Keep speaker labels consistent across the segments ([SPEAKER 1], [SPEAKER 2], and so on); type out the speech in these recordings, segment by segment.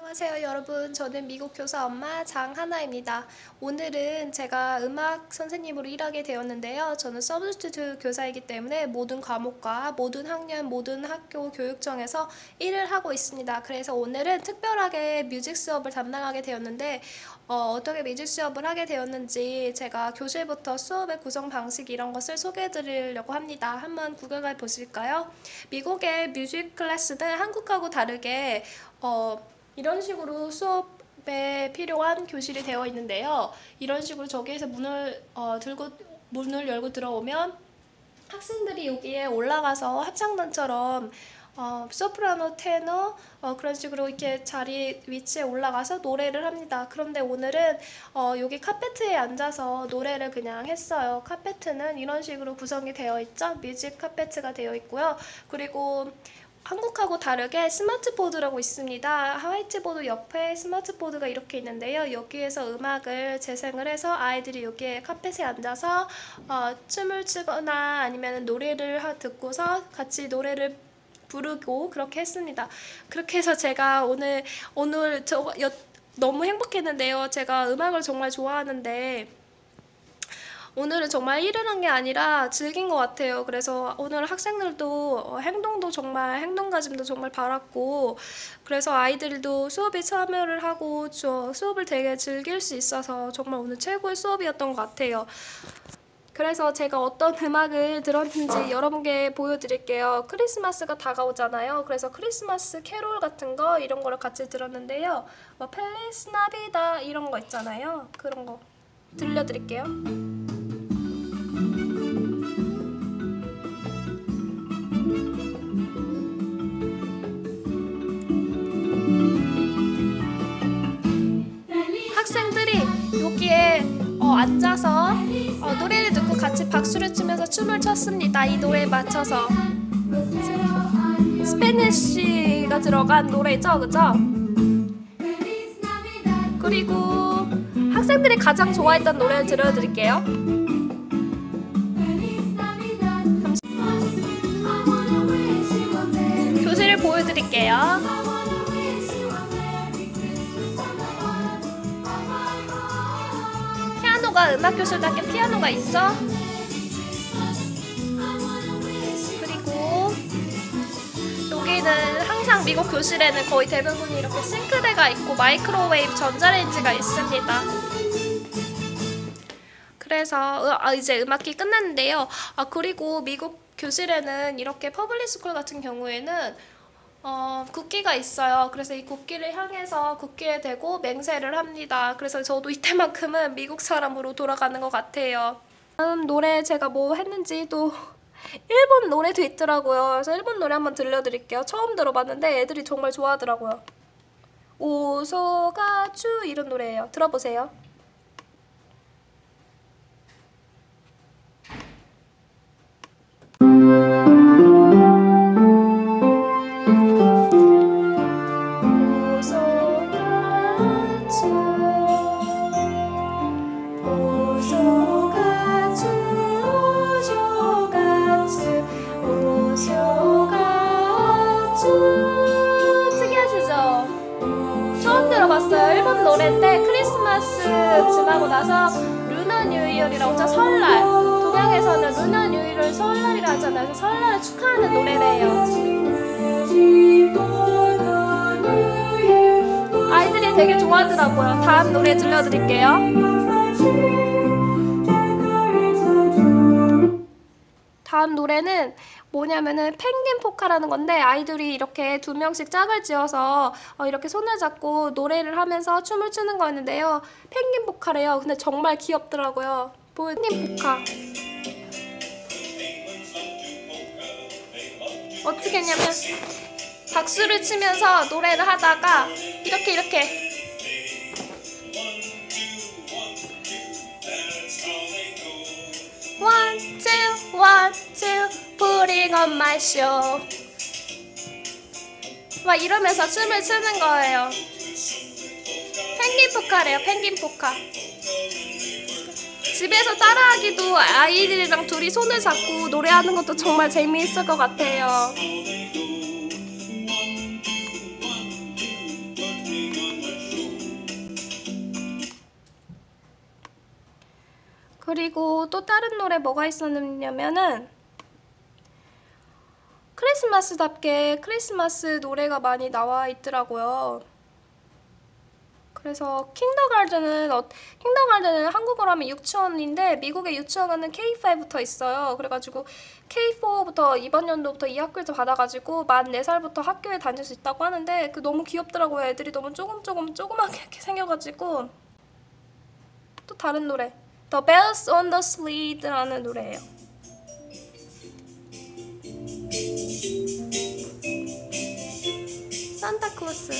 [SPEAKER 1] 안녕하세요 여러분. 저는 미국 교사 엄마 장하나입니다. 오늘은 제가 음악 선생님으로 일하게 되었는데요. 저는 substitute 교사이기 때문에 모든 과목과 모든 학년 모든 학교 교육청에서 일을 하고 있습니다. 그래서 오늘은 특별하게 music 수업을 담당하게 되었는데 어떻게 music 수업을 하게 되었는지 제가 교실부터 수업의 구성 방식 이런 것을 소개해 드리려고 합니다. 한번 구경해 보실까요? 미국의 music class는 한국하고 다르게 어, 이런 식으로 수업에 필요한 교실이 되어 있는데요. 이런 식으로 저기에서 문을 어, 들고 문을 열고 들어오면 학생들이 여기에 올라가서 합창단처럼 어, 소프라노, 테너 어, 그런 식으로 이렇게 자리 위치에 올라가서 노래를 합니다. 그런데 오늘은 어, 여기 카페트에 앉아서 노래를 그냥 했어요. 카페트는 이런 식으로 구성이 되어 있죠. music 카페트가 되어 있고요. 그리고 한국하고 다르게 스마트보드라고 있습니다. 화이트보드 옆에 스마트보드가 이렇게 있는데요. 여기에서 음악을 재생을 해서 아이들이 여기에 카펫에 앉아서 어, 춤을 추거나 아니면 노래를 듣고서 같이 노래를 부르고 그렇게 했습니다. 그렇게 해서 제가 오늘 오늘 저 여, 너무 행복했는데요. 제가 음악을 정말 좋아하는데 오늘은 정말 한게 아니라 즐긴 것 같아요. 그래서 오늘 학생들도 어, 행동도 정말 행동가짐도 정말 바랐고 그래서 아이들도 수업에 참여를 하고 저 수업을 되게 즐길 수 있어서 정말 오늘 최고의 수업이었던 것 같아요. 그래서 제가 어떤 음악을 들었는지 여러분께 보여드릴게요. 크리스마스가 다가오잖아요. 그래서 크리스마스 캐롤 같은 거 이런 거를 같이 들었는데요. 뭐 펠리스 나비다 이런 거 있잖아요. 그런 거 들려드릴게요. 앉아서 어, 노래를 듣고 같이 박수를 치면서 춤을 췄습니다. 이 노래에 맞춰서 스페니쉬가 들어간 노래죠, 그죠? 그리고 학생들이 가장 좋아했던 노래를 들려드릴게요. 교실을 보여드릴게요. 피아노가 음악 교실답게 피아노가 있죠? 그리고 여기는 항상 미국 교실에는 거의 대부분이 이렇게 싱크대가 있고 마이크로웨이브 전자레인지가 있습니다. 그래서 아, 이제 음악이 끝났는데요. 아 그리고 미국 교실에는 이렇게 public school 같은 경우에는 어, 국기가 있어요. 그래서 이 국기를 향해서 국기에 대고 맹세를 합니다. 그래서 저도 이때만큼은 미국 사람으로 돌아가는 것 같아요. 다음 노래 제가 뭐 했는지 또 일본 노래도 있더라고요. 그래서 일본 노래 한번 들려드릴게요. 처음 들어봤는데 애들이 정말 좋아하더라고요. お正月 이런 노래예요. 들어보세요. 그래서 설날을 축하하는 노래래요. 아이들이 되게 좋아하더라고요. 다음 노래 들려드릴게요. 다음 노래는 뭐냐면은 펭귄 포카라는 건데 아이들이 이렇게 두 명씩 짝을 지어서 어 이렇게 손을 잡고 노래를 하면서 춤을 추는 거였는데요. 펭귄 포카래요. 근데 정말 귀엽더라고요. 펭귄 포카. 어떻게 했냐면 박수를 치면서 노래를 하다가 이렇게 이렇게 One, two, one, two, putting on my show. 막 이러면서 춤을 추는 거예요. 펭귄 포카래요, 펭귄 포카. 집에서 따라하기도 아이들이랑 둘이 손을 잡고 노래하는 것도 정말 재미있을 것 같아요. 그리고 또 다른 노래 뭐가 있었냐면은 크리스마스답게 크리스마스 노래가 많이 나와 있더라고요. 그래서 킹더가든은 어, 킹더가든은 한국어로 하면 유치원인데 미국의 유치원은 K5부터 있어요. 그래가지고 K4부터 이번 연도부터 이 학교에서 받아가지고 만 4살부터 학교에 다닐 수 있다고 하는데 그 너무 귀엽더라고요. 애들이 너무 조금 조금 조그맣게 이렇게 생겨가지고 또 다른 노래 The Bells on the Sled라는 노래예요. 산타클로스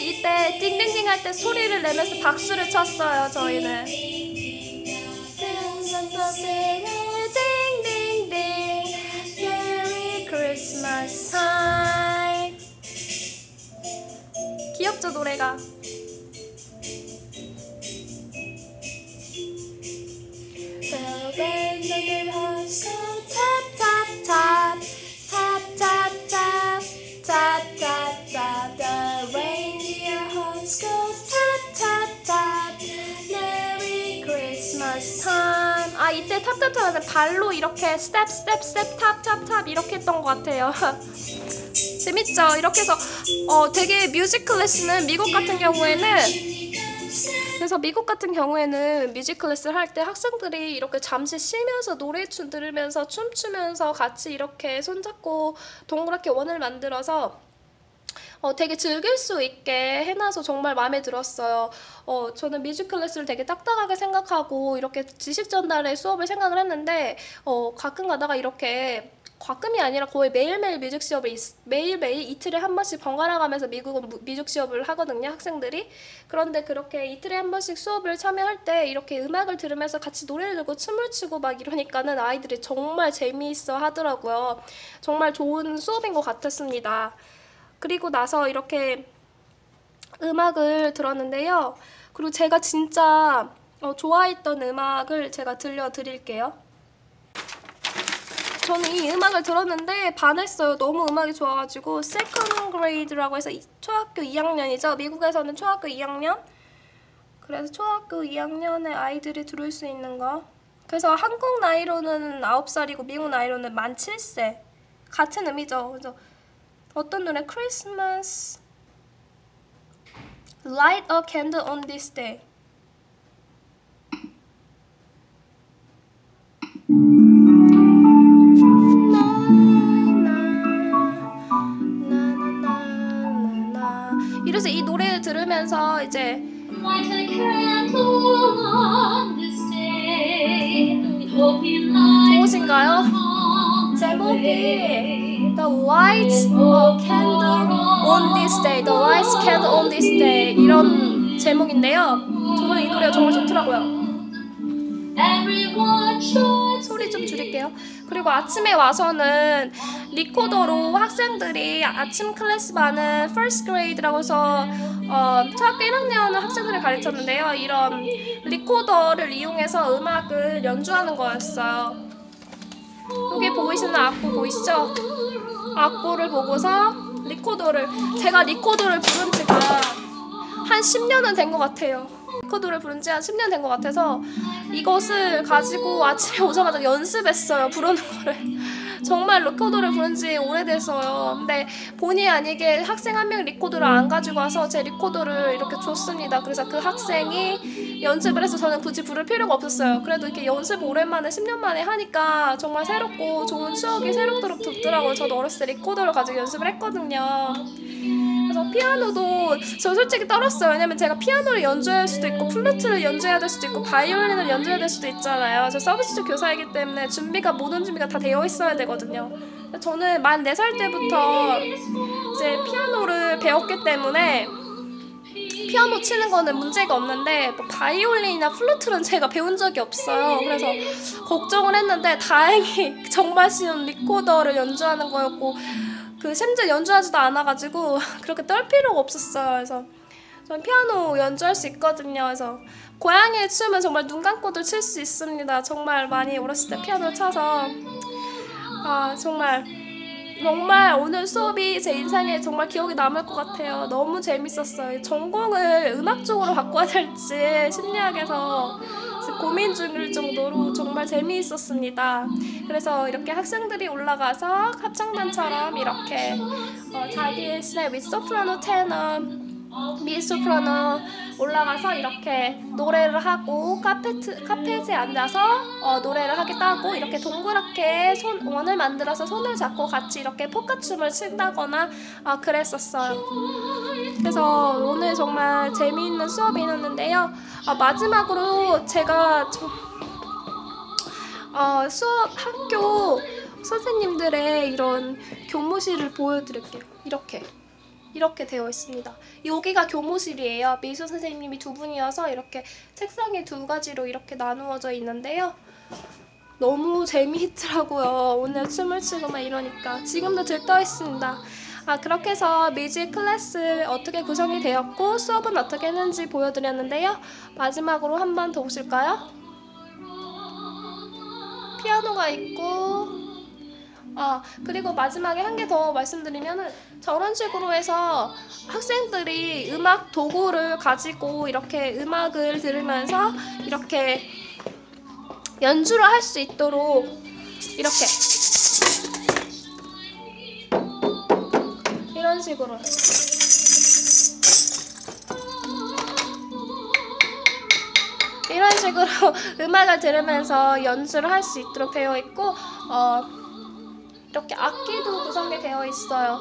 [SPEAKER 1] 이때 띵띵띵 할 때 소리를 내면서 박수를 쳤어요 저희는 귀엽죠 노래가 Christmas time. 아 이때 tap tap tap 발로 이렇게 step step step tap tap tap 이렇게 했던 것 같아요. 재밌죠? 이렇게 해서 어 되게 music class는 미국 같은 경우에는 그래서 미국 같은 경우에는 music class를 할 때 학생들이 이렇게 잠시 쉬면서 노래 춤 들으면서 춤추면서 같이 이렇게 손잡고 동그랗게 원을 만들어서 어, 되게 즐길 수 있게 해놔서 정말 마음에 들었어요. 어, 저는 music class를 되게 딱딱하게 생각하고 이렇게 지식 전달의 수업을 생각을 했는데 어, 가끔 가다가 이렇게 가끔이 아니라 거의 매일매일 뮤직 시업을 있- 매일매일 이틀에 한 번씩 번갈아 가면서 미국은 무- 뮤직 시업을 하거든요 학생들이. 그런데 그렇게 이틀에 한 번씩 수업을 참여할 때 이렇게 음악을 들으면서 같이 노래를 듣고 춤을 추고 막 이러니까는 아이들이 정말 재미있어 하더라고요. 정말 좋은 수업인 것 같았습니다 그리고 나서 이렇게 음악을 들었는데요 그리고 제가 진짜 어, 좋아했던 음악을 제가 들려드릴게요 저는 이 음악을 들었는데 반했어요. 너무 음악이 좋아가지고 second grade라고 해서 이- 초학교 2학년이죠. 미국에서는 초학교 2학년. 그래서 초학교 2학년의 아이들이 들을 수 있는 거. 그래서 한국 나이로는 9살이고 미국 나이로는 만 7세. 같은 의미죠. 그래서 어떤 노래? 크리스마스 Light a candle on this day. 이래서 이 노래를 들으면서 이제 좋으신가요? 제목이. The light a candle on this day. The light candle on this day. 이런 제목인데요. 저는 이 노래가 정말 좋더라고요. 소리 좀 줄일게요. 그리고 아침에 와서는 리코더로 학생들이 아침 클래스 반은 first grade라고 해서 어, 초학교 1학년 학생들을 가르쳤는데요. 이런 리코더를 이용해서 음악을 연주하는 거였어요. 여기 보이시는 악보 보이시죠? 악보를 보고서 리코더를 제가 리코더를 부른 지가 한 10년은 된 것 같아요. 리코더를 부른 지 한 10년 된 것 같아서 이것을 가지고 아침에 오자마자 연습했어요. 부르는 거를. 정말 리코더를 부른 지 오래됐어요. 근데 본의 아니게 학생 한 명 리코더를 안 가지고 와서 제 리코더를 이렇게 줬습니다. 그래서 그 학생이 연습을 해서 저는 굳이 부를 필요가 없었어요. 그래도 이렇게 연습 오랜만에 10년 만에 하니까 정말 새롭고 좋은 추억이 새롭도록 돋더라고요. 저도 어렸을 때 리코더를 가지고 연습을 했거든요. 그래서 피아노도 저 솔직히 떨었어요. 왜냐면 제가 피아노를 연주해야 할 수도 있고 플루트를 연주해야 될 수도 있고 바이올린을 연주해야 될 수도 있잖아요. 저 substitute 교사이기 때문에 준비가 모든 준비가 다 되어 있어야 되거든요. 저는 만 4살 때부터 이제 피아노를 배웠기 때문에 피아노 치는 거는 문제가 없는데 뭐 바이올린이나 플루트는 제가 배운 적이 없어요. 그래서 걱정을 했는데 다행히 정말 쉬운 리코더를 연주하는 거였고 그 심지어 연주하지도 않아가지고 그렇게 떨 필요가 없었어요. 그래서 저는 피아노 연주할 수 있거든요. 그래서 고양이의 춤은 정말 눈 감고도 칠수 있습니다. 정말 많이 어렸을 때 피아노를 쳐서 아 정말 정말 오늘 수업이 제 인상에 정말 기억에 남을 것 같아요. 너무 재밌었어요. 전공을 음악 쪽으로 바꿔야 될지 심리학에서 고민 중일 정도로 정말 재미있었습니다. 그래서 이렇게 학생들이 올라가서 합창단처럼 이렇게 어, 자기의 스타일 윗소프라노 테너 미소프라노 올라가서 이렇게 노래를 하고 카페트, 카페트에 앉아서 어, 노래를 하기도 하고 이렇게 동그랗게 손, 원을 만들어서 손을 잡고 같이 이렇게 포카춤을 춘다거나 아, 그랬었어요. 그래서 오늘 정말 재미있는 수업이 있었는데요. 아, 마지막으로 제가 저- 어, 수업 학교 선생님들의 이런 교무실을 보여드릴게요. 이렇게. 이렇게 되어 있습니다. 여기가 교무실이에요. 미술 선생님이 두 분이어서 이렇게 책상이 두 가지로 이렇게 나누어져 있는데요. 너무 재미있더라고요. 오늘 춤을 추고 막 이러니까 지금도 들떠 있습니다. 아 그렇게 해서 뮤직 클래스 어떻게 구성이 되었고 수업은 어떻게 했는지 보여드렸는데요. 마지막으로 한 번 더 보실까요? 피아노가 있고 아 그리고 마지막에 한 개 더 말씀드리면은 저런 식으로 해서 학생들이 음악 도구를 가지고 이렇게 음악을 들으면서 이렇게 연주를 할 수 있도록 이렇게 이런 식으로. 이런 식으로 음악을 들으면서 연주를 할 수 있도록 되어 있고 어, 이렇게 악기도 구성이 되어 있어요.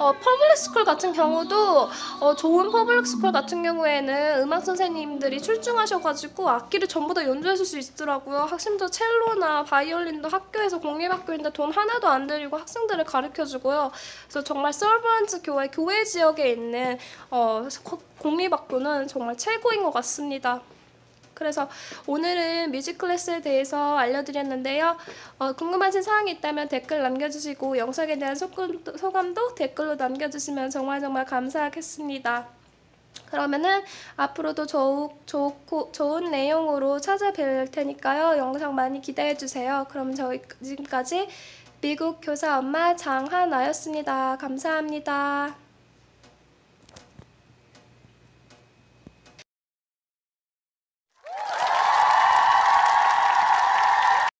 [SPEAKER 1] 어, public school 같은 경우도 어, 좋은 public school 같은 경우에는 음악 선생님들이 출중하셔가지고 악기를 전부 다 연주하실 수 있더라고요. 학생들 첼로나 바이올린도 학교에서 공립학교인데 돈 하나도 안 들이고 학생들을 가르쳐주고요. 그래서 정말 suburban 교외 교외 지역에 있는 어, 거- 공립학교는 정말 최고인 것 같습니다. 그래서 오늘은 뮤직 클래스에 대해서 알려드렸는데요. 어, 궁금하신 사항이 있다면 댓글 남겨주시고 영상에 대한 소감, 소감도 댓글로 남겨주시면 정말 정말 감사하겠습니다. 그러면은 앞으로도 더욱 좋고, 좋은 내용으로 찾아뵐 테니까요. 영상 많이 기대해 주세요. 그럼 저희 지금까지 미국 교사 엄마 장하나였습니다. 감사합니다.